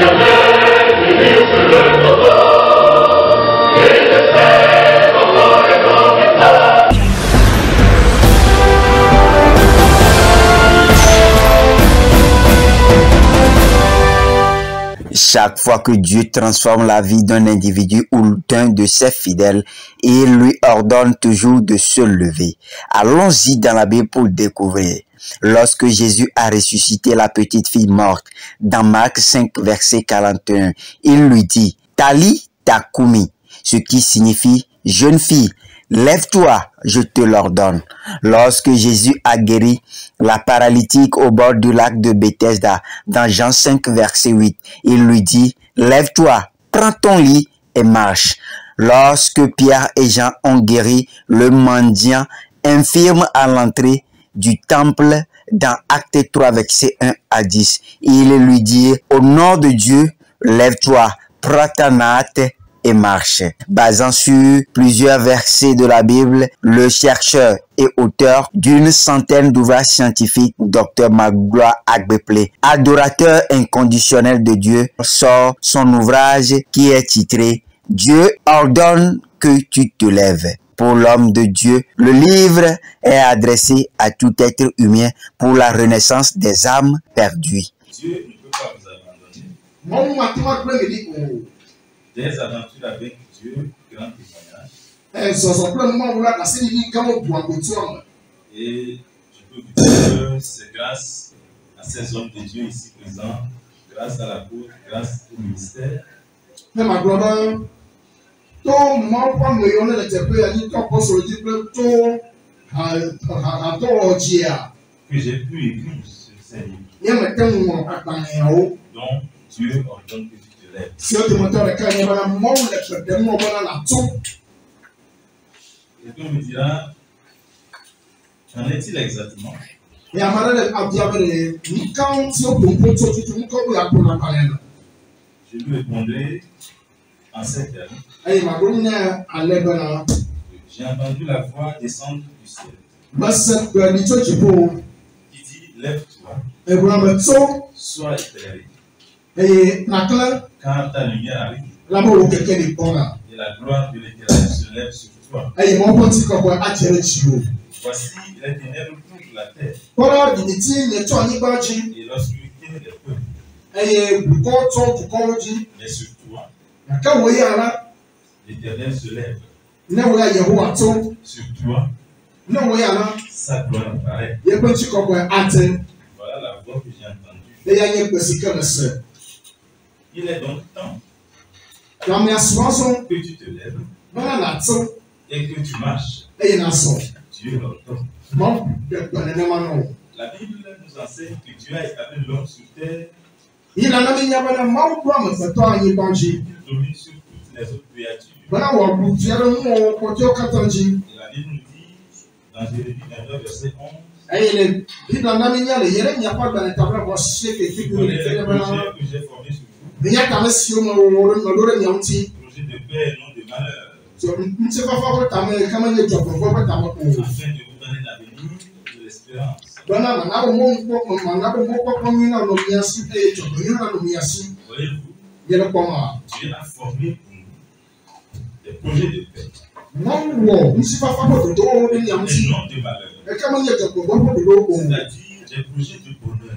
the Chaque fois que Dieu transforme la vie d'un individu ou d'un de ses fidèles, il lui ordonne toujours de se lever. Allons-y dans la Bible pour découvrir. Lorsque Jésus a ressuscité la petite fille morte, dans Marc 5, verset 41, il lui dit, Tali Takumi, ce qui signifie, jeune fille, Lève-toi, je te l'ordonne. Lorsque Jésus a guéri la paralytique au bord du lac de Bethesda, dans Jean 5, verset 8, il lui dit, Lève-toi, prends ton lit et marche. Lorsque Pierre et Jean ont guéri le mendiant infirme à l'entrée du temple dans Acte 3, verset 1 à 10, il lui dit, au nom de Dieu, lève-toi, prends ta natte et marche. Basant sur plusieurs versets de la Bible, le chercheur et auteur d'une centaine d'ouvrages scientifiques, Dr. Magloire Agbeple, adorateur inconditionnel de Dieu, sort son ouvrage qui est titré Dieu ordonne que tu te lèves. Pour l'homme de Dieu, le livre est adressé à tout être humain pour la renaissance des âmes perdues. Des aventures avec Dieu, grand témoignage. Eh, Et je peux vous dire que c'est grâce à ces hommes de Dieu ici présents, grâce à la cour, grâce au ministère, tó mọ pàmò yọ ní ẹtẹpẹ yà ní tó apọsọlọ jí pé tó àtọwọjìà que j'ai pu écrire sur ces livres. Dont Dieu ordonne que tu te lèves. sí o tó mọ tọ rẹ ká yẹ bá mọ wọn lẹ pẹtẹ mọ wọn là tó Et on me dira, qu'en est-il exactement? Yà má lẹ abúlé rẹ nǹkan tí o pònpó tó tuntun nǹkan ó yà kó nà balẹ̀ nà Je lui répondrai en ces termes. ẹyẹ màdó ní alẹ́ bẹ́ẹ̀ nà J'ai entendu la voix descendre du ciel. Bẹ́sẹ̀ bẹ́ẹ̀ ní tó jì bò qui dit Lève-toi, ẹ̀bùrọ̀ bẹ̀ tó sois éclairé, ẹyẹ nàkàlẹ̀ car L'amour de quelqu'un est bon là. Et la gloire de l'éternel se lève sur toi. Et mon petit copain a tiré Dieu. Voici, l'éternel ouvre la terre. Kọ́lá dìbìtì lè tọ́ nígbà jí. Et l'obscurité des peuples. Ẹyẹ bùkọ́ tó corps dit. Mais sur toi. Yàtọ̀ wòye ara. L'éternel se lève. Iná wòye àyẹ̀wò àtó. Sur toi. Iná wòye ara. Sa gloire apparaît. Yẹ petit tí kọ̀ọ̀kan àtẹ. Voilà la voix que j'ai entendue. Ẹyẹ ayé pèsè sœur. Il est donc temps que tu te lèves et que tu marches. Dieu l'ordonne. La Bible nous enseigne que Dieu a établi l'homme sur terre. Il domine sur toutes les autres créatures. Et la Bible nous dit, dans Jérémie 29, verset 11, ɛyɛ le bi nana mi nyɛ le yɛrɛ nyɛ fa gbɛnɛ tabla bɔ se ke ti Vous kuli connaissez fɛnɛ les projets que j'ai formés sur N'yɛ tame si o ma wɔwɔrɔ ma lórí ɛnyɛ ŋuti. Projet de paix non de malheur. Jɔ n se fɔfɔ ko tame kama nye jɔkɔfɔ ko tame kun. Afin de vous donner l'avenir de l'espérance. Dɔnna ma n'a bɛ mɔ nkpɔ ma n'a bɛ mɔ kpɔkpɔ mi na lɔ miasi pe jɔkɔ mi na lɔ miasi. Yɛlɛ kɔ ma. Tu es la formée pour des projets de paix. Wọ́n wọ̀ nsífàfà bọ̀ dòdò wọn ní ìyàmùsí. Ẹ̀ka máa ń yẹ jọ̀pọ̀ bọ̀ bọ̀ dòdò wọn. C'est-à-dire des projets de bonheur.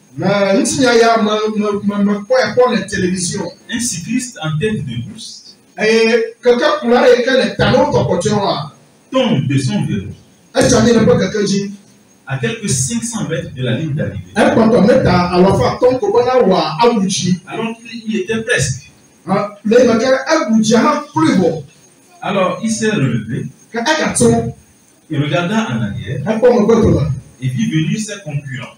Un cycliste en tête de course tombe de son vélo à quelques 500 mètres de la ligne d'arrivée. Alors y était presque. Ah, Alors il s'est relevé et regarda en arrière et vit venir ses concurrents.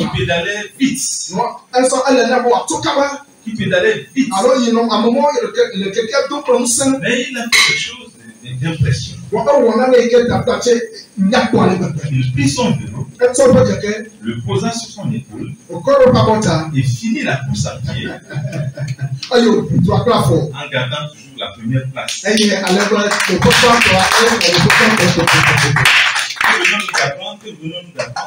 Ils kɔna pédalaient vite. kaba qui pédalait vite. alo yinɔ amewo le ke- le keke do kple ŋusẽ Mais il a quelque chose d'impressionnant. wɔn ewɔ nane yi ke tata tse nyakpɔ ale gbegbe Il prit son vélo, le posa sur son épaule. Et finit la course à pied. En gardant toujours la première place. venons-nous d'apprendre, venons-nous d'apprendre,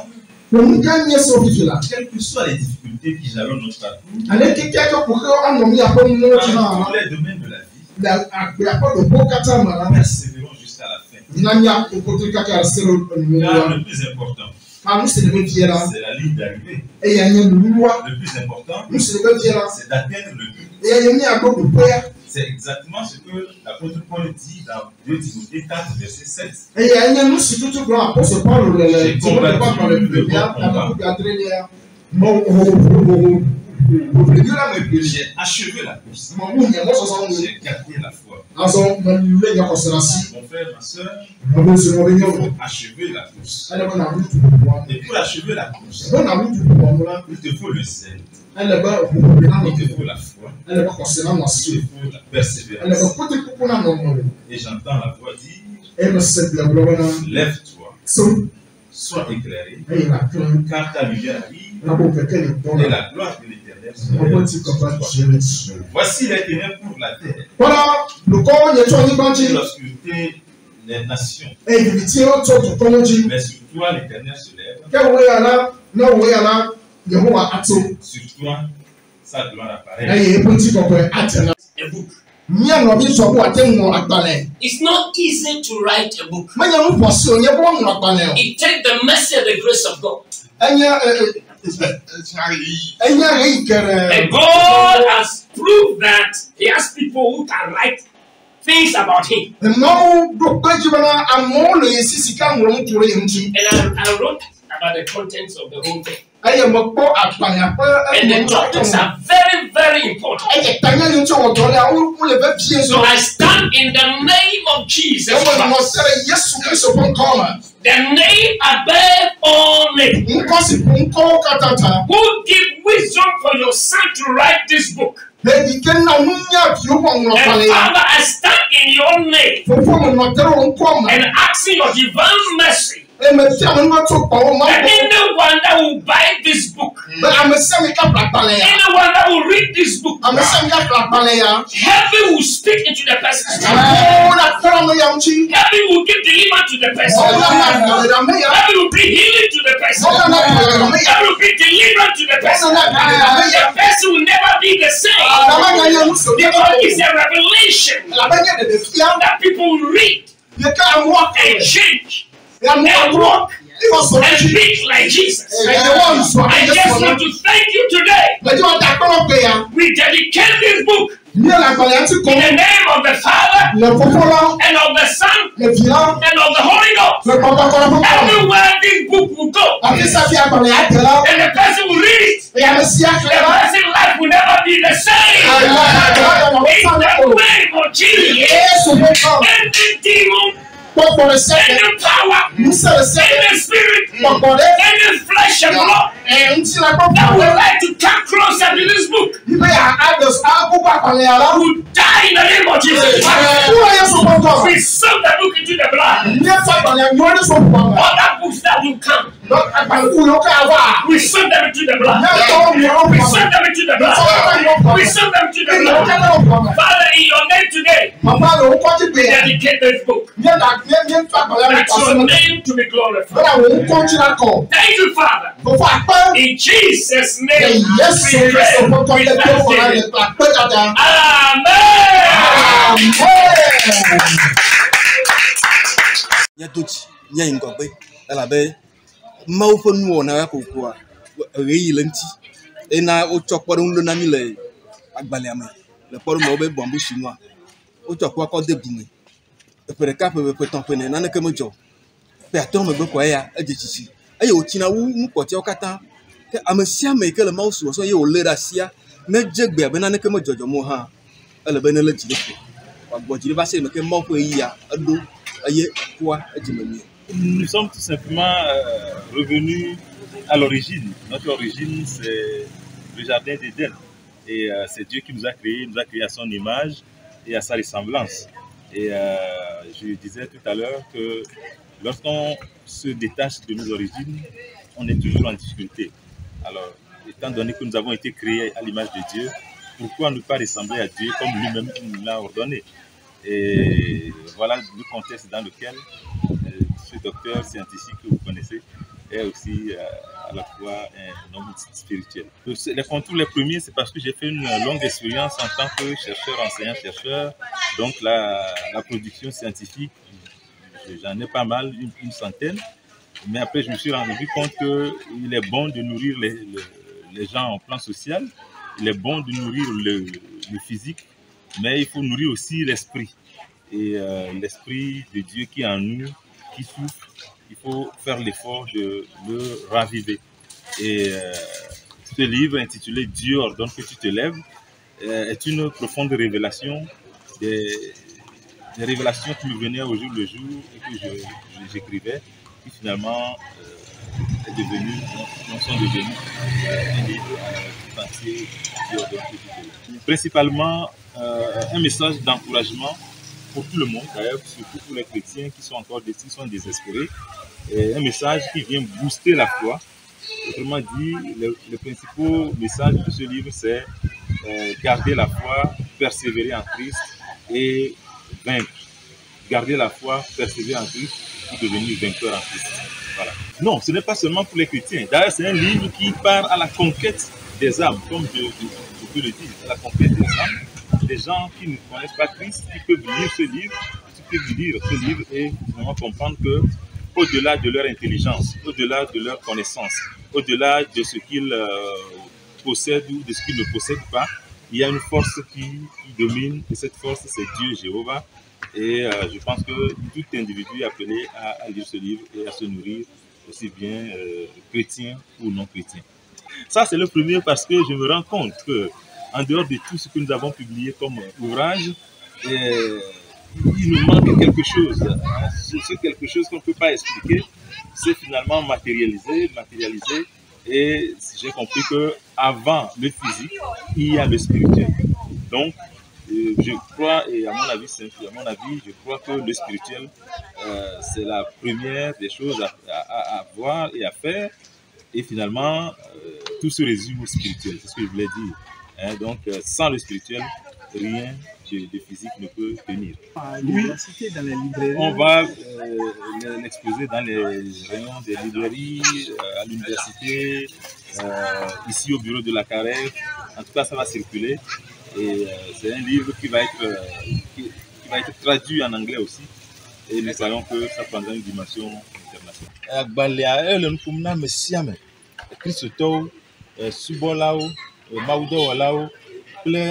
quelles que soient les difficultés qui jalonnent notre parcours, dans tous les domaines de la vie, persévérons jusqu'à la fin. Car le plus important, Ah, nous, c'est le même fier. C'est la ligne d'arrivée. Et il y a une loi. Le plus important, nous, c'est le même fier. C'est d'atteindre le but. Et il y a une père. C'est exactement ce que l'apôtre Paul dit dans 2 Timothée 4, verset 7. Et il y a une nous, c'est Paul le grand apôtre Paul. J'ai combattu le bon combat. J'ai achevé la course. J'ai gardé la foi. Mon frère, ma soeur, il faut achever la course. Et pour achever la course, il te faut le zèle, il te faut la foi, il te faut la persévérance. Et j'entends la voix dire, lève-toi, sois. Éclairé, car ta lumière arrive Rabot quelqu'un est bon. La gloire de l'éternel. Comment Voici les ténèbres pour la terre. Voilà, le corps tu. toi dit L'obscurité des nations. Et il dit au tour du corps dit. Mais sur toi l'éternel se lève. Quel oui à la, non oui à la, Yehowa ato. Sur toi sa gloire apparaît. Et il est petit qu'on atteint. Et vous. Ní àwọn ọbí sọ pé wà á tẹ́ ń. It's not easy to write a book. Mẹ́yẹ̀ ń pọ̀ sí o, yẹ kó wọ́n wọn. It takes the mercy and the grace of God. Ẹ And God has proved that He has people who can write things about Him. And I, I wrote about the contents of the whole thing. And the topics are very, very important. So I stand in the name of Jesus Christ, the name above all names, who give wisdom for your son to write this book. And Father, I stand in your name. And asking your divine mercy emesi àwọn onímọ̀ that will buy this book. bẹ́ẹ̀ àmẹ́sẹ́mi anyone that will read this book. heaven will speak into the person. ọ̀hún heaven will give deliverance to the person. heaven will bring healing to the person. ọ̀hún heaven will be deliverance to the person. ọ̀hún the person will never be the same. àlàbẹ̀ yẹn because it's a revelation. àlàbẹ̀ yẹn that people will read. yẹ ká àwọn. and change. They are not walk and speak like Jesus. I just want to thank you today. We dedicate this book in the name of the Father and of the Son and of the Holy Ghost. Everywhere this book will go, and the person will read it, the person's life will never be the same. In the name of Jesus, any demon kpɔkpɔrɛ sɛbɛ musɛrɛ sɛbɛ kpɔkpɔrɛ ŋuti la kpɔkpɔrɛ ibe yà adus to akpalẹ̀ yàrá. who die in the name of Jesus. kúrò yẹ sọ pọtọ. we soak the book into the blood. ní ẹ fọ akpalẹ̀ yọ ní sọ pọtọ. other books that will come. akpalẹ̀ kúrò yọ we soak them into the blood. ní ẹ tọ́ mi yọ pọtọ. we soak them into the blood. we soak them into the blood. Papa ló ń kọ́jú pé. Dedicate this book. Ní ẹ̀dá ní ẹ̀dá ní àgbàlá mi kọ́ sọ́nà. That's your name to be glorified. Bọ́dà wò ń kọ́jú náà kọ̀. Thank you Father. Kò fún àpẹ́. In Jesus name. Ẹ yẹ sọ yẹ sọ kọ́kọ́ Amen. Amen. Amen. Amen. Amen. Amen. Amen. Amen. Amen. Amen. Amen. Amen. Amen. mawo ƒe nuwɔna ya kokoa, ɣeyi le ŋuti ena wotsɔ kpɔɖeŋu ɖo na mi le agbalẽa me le kpɔɖeŋu mawo be bɔmbusi nua. Nous sommes tout simplement euh, revenus à l'origine. Notre origine, c'est le jardin d'Éden. Et euh, c'est Dieu qui nous a créés, nous a créés à son image et à sa ressemblance. Et euh, je disais tout à l'heure que lorsqu'on se détache de nos origines, on est toujours en difficulté. Alors, étant donné que nous avons été créés à l'image de Dieu, pourquoi ne pas ressembler à Dieu comme lui-même nous l'a ordonné? Et voilà le contexte dans lequel euh, ce docteur scientifique que vous connaissez aussi euh, à la fois un homme spirituel. Les contours les premiers, c'est parce que j'ai fait une longue expérience en tant que chercheur, enseignant, chercheur. Donc la, production scientifique, j'en ai pas mal, une, centaine. Mais après, je me suis rendu compte qu'il est bon de nourrir les, gens en plan social. Il est bon de nourrir le, le physique, mais il faut nourrir aussi l'esprit. Et euh, l'esprit de Dieu qui est en nous, qui souffre, il faut faire l'effort de le raviver. Et euh, ce livre intitulé Dieu ordonne que tu te lèves euh, est une profonde révélation des, révélations qui me venaient au jour le jour et que j'écrivais, qui finalement euh, est devenu, non, sont devenus un livre tout entier Dieu ordonne que tu te lèves. Principalement un message d'encouragement pour tout le monde, d'ailleurs, surtout pour les chrétiens qui sont encore qui sont désespérés. Un message qui vient booster la foi. Autrement dit, le, le principal message de ce livre, c'est euh, garder la foi, persévérer en Christ et vaincre. Garder la foi, persévérer en Christ pour devenir vainqueur en Christ. Voilà. Non, ce n'est pas seulement pour les chrétiens. D'ailleurs, c'est un livre qui part à la conquête des âmes, comme je, je, peux le dire, la conquête des âmes des gens qui ne connaissent pas Christ, qui peuvent lire ce livre, qui peuvent lire ce livre et vraiment comprendre que au-delà de leur intelligence, au-delà de leur connaissance, au-delà de ce qu'ils euh, possèdent ou de ce qu'ils ne possèdent pas, il y a une force qui, domine et cette force c'est Dieu Jéhovah. Et euh, je pense que tout individu est appelé à, à, lire ce livre et à se nourrir aussi bien euh, chrétien ou non chrétien. Ça c'est le premier parce que je me rends compte que en dehors de tout ce que nous avons publié comme ouvrage, et il nous manque quelque chose. C'est quelque chose qu'on ne peut pas expliquer. C'est finalement matérialisé, matérialisé. Et j'ai compris que avant le physique, il y a le spirituel. Donc, je crois, et à mon avis, à mon avis, je crois que le spirituel, euh, c'est la première des choses à, à, voir et à faire. Et finalement, euh, tout se résume au spirituel. C'est ce que je voulais dire. Hein, donc, euh, sans le spirituel, rien de, de, physique ne peut tenir. Oui, on va euh, l'exposer dans les rayons des librairies, euh, à l'université, euh, ici au bureau de la CAREF. En tout cas, ça va circuler. Et c'est un livre qui va, être, qui, qui va être traduit en anglais aussi. Et nous savons que ça prendra une dimension internationale. Mawudɔwɔlawo kple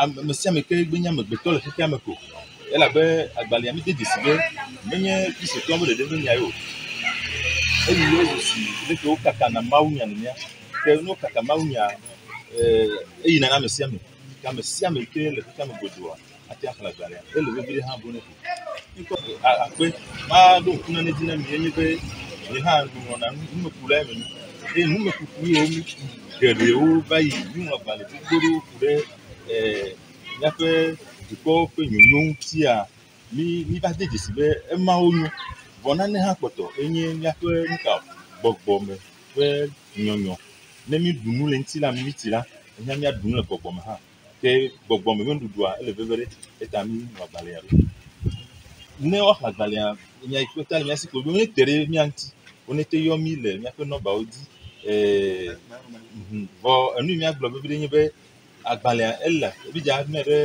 ame sia ame ke nye amegbetɔ le xexea me ko elabe agbalẽa mi de dzesi be menye kristotɔwo be ɖeɖe nya o eyi yezu si leke wokaka na mawu nya nenea ke ne wokaka mawu nya eyina na ame sia ame ke ame sia ame ke le xexea me godoa ate axlẽ agbalẽa ele vevi ɖe hã bo ne ko akpe ma ɖo ŋku nane dzi na mi enye be mi hã ŋlɔna numekula eme nu eye numekuku yiwo geɖewo va yi nyɔnu agbalẽ gbogbo ɖewo ku ɖe míaƒe dukɔwo ƒe nyonyo ŋutia mi mi va de dzesi be emawo nyo vɔ nane hã kpɔtɔ enye míaƒe nuka gbɔgbɔme ƒe nyɔnyɔ ne mi ɖu nu le ŋuti la mi ti la enya mia ɖu nu le gbɔgbɔme hã ke gbɔgbɔme ƒe nuɖuɖua ele veve ɖe eta mi nɔ agbalẽa ɖo ne woaxlẽ mi vɔ enu yi míagblɔ vevie ɖe nye be agbalẽa ele ebidza ame ɖe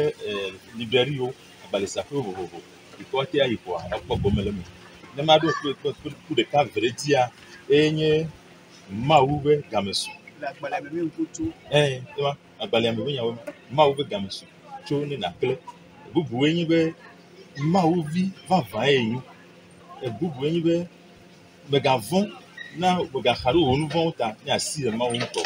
librairie wo agbalẽsaƒe vovovo yike woate ayi ƒoa ekpɔ gɔme le me. Ne ma ɖo ku ɖeka ve ɖe dzia eye nye mawu ƒe gamesu. Ɛ ema agbalẽa me ƒe nyawo mawu ƒe gamesu tso ne nakle bubuwoe nye be mawu vi vavã ye nyo bubuwoe nye be megavɔ̃ na megaxa ɖe wò nu vɔ̃wo ta nye asi le mawu ŋutɔ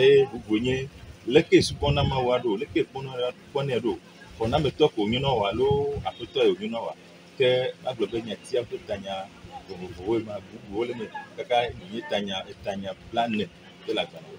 eye bubu nye leke subɔna mawua ɖo leke kpɔnɛ ɖo xɔnametɔ ko wònye na wò alo aƒetɔ ye wònye na wòa ke agblɔ be nyatia ƒe tanya vovovowoe ma bubuwo le me kaka nye tanya etanya bla ne ke le agbalẽ